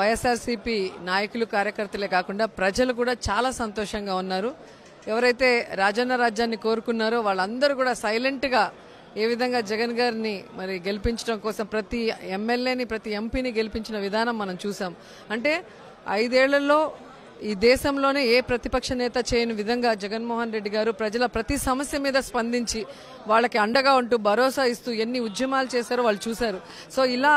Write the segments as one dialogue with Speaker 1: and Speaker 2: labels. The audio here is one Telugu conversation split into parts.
Speaker 1: వైఎస్ఆర్సీపీ నాయకులు కార్యకర్తలే కాకుండా ప్రజలు కూడా చాలా సంతోషంగా ఉన్నారు. ఎవరైతే రాజన్న రాజ్యాన్ని కోరుకున్నారో వాళ్ళందరూ కూడా సైలెంట్గా ఏ విధంగా జగన్ గారిని మరి గెలిపించడం కోసం ప్రతి ఎమ్మెల్యేని ప్రతి ఎంపీని గెలిపించిన విధానం మనం చూసాం. అంటే ఐదేళ్ళలో ఈ దేశంలోనే ఏ ప్రతిపక్ష నేత చేయని విధంగా జగన్మోహన్ రెడ్డి గారు ప్రజల ప్రతి సమస్య మీద స్పందించి వాళ్ళకి అండగా ఉంటూ భరోసా ఇస్తూ ఎన్ని ఉద్యమాలు చేశారో వాళ్ళు చూశారు. సో ఇలా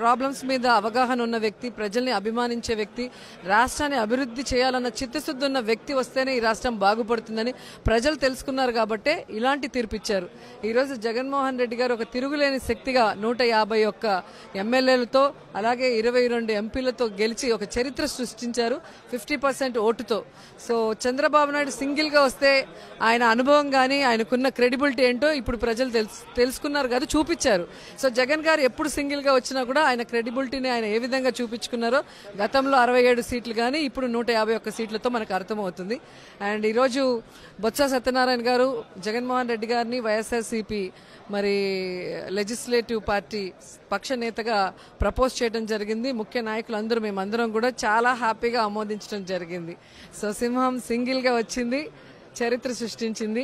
Speaker 1: ప్రాబ్లమ్స్ మీద అవగాహన ఉన్న వ్యక్తి ప్రజల్ని అభిమానించే వ్యక్తి రాష్ట్రాన్ని అభివృద్ధి చేయాలన్న చిత్తశుద్ధి ఉన్న వ్యక్తి వస్తేనే ఈ రాష్ట్రం బాగుపడుతుందని ప్రజలు తెలుసుకున్నారు కాబట్టే ఇలాంటి తీర్పు ఇచ్చారు. ఈరోజు జగన్మోహన్ రెడ్డి గారు ఒక తిరుగులేని శక్తిగా నూట యాభై ఒక్క ఎమ్మెల్యేలతో అలాగే ఇరవై రెండు ఎంపీలతో గెలిచి ఒక చరిత్ర సృష్టించారు. ఫిఫ్టీ పర్సెంట్ ఓటుతో. సో చంద్రబాబు నాయుడు సింగిల్గా వస్తే ఆయన అనుభవం కానీ ఆయనకున్న క్రెడిబిలిటీ ఏంటో ఇప్పుడు ప్రజలు తెలుసు తెలుసుకున్నారు కాదు చూపించారు. సో జగన్ గారు ఎప్పుడు సింగిల్గా వచ్చినా కూడా ఆయన క్రెడిబిలిటీని ఆయన ఏ విధంగా చూపించుకున్నారో గతంలో అరవై ఏడు సీట్లు కానీ ఇప్పుడు నూట యాభై ఒక్క సీట్లతో మనకు అర్థమవుతుంది. అండ్ ఈరోజు బొత్స సత్యనారాయణ గారు జగన్మోహన్ రెడ్డి గారిని వైఎస్ఆర్సీపీ మరి లెజిస్లేటివ్ పార్టీ పక్ష నేతగా ప్రపోజ్ చేయడం జరిగింది. ముఖ్య నాయకులు అందరూ మేమందరం కూడా చాలా హ్యాపీగా ఆమోదించడం జరిగింది. సో సింహం సింగిల్గా వచ్చింది చరిత్ర సృష్టించింది.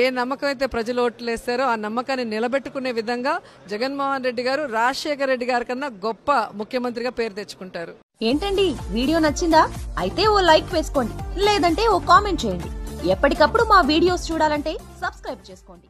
Speaker 1: ఏ నమ్మకం అయితే ప్రజలు ఓట్లేస్తారో ఆ నమ్మకాన్ని నిలబెట్టుకునే విధంగా జగన్మోహన్ రెడ్డి గారు రాజశేఖర రెడ్డి గారి కన్నా గొప్ప ముఖ్యమంత్రిగా పేరు తెచ్చుకుంటారు.
Speaker 2: ఏంటండి వీడియో నచ్చిందా? అయితే ఓ లైక్ వేసుకోండి లేదంటే ఓ కామెంట్ చేయండి. ఎప్పటికప్పుడు మా వీడియోస్ చూడాలంటే సబ్స్క్రైబ్ చేసుకోండి.